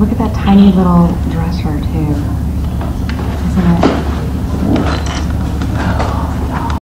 Look at that tiny little dresser.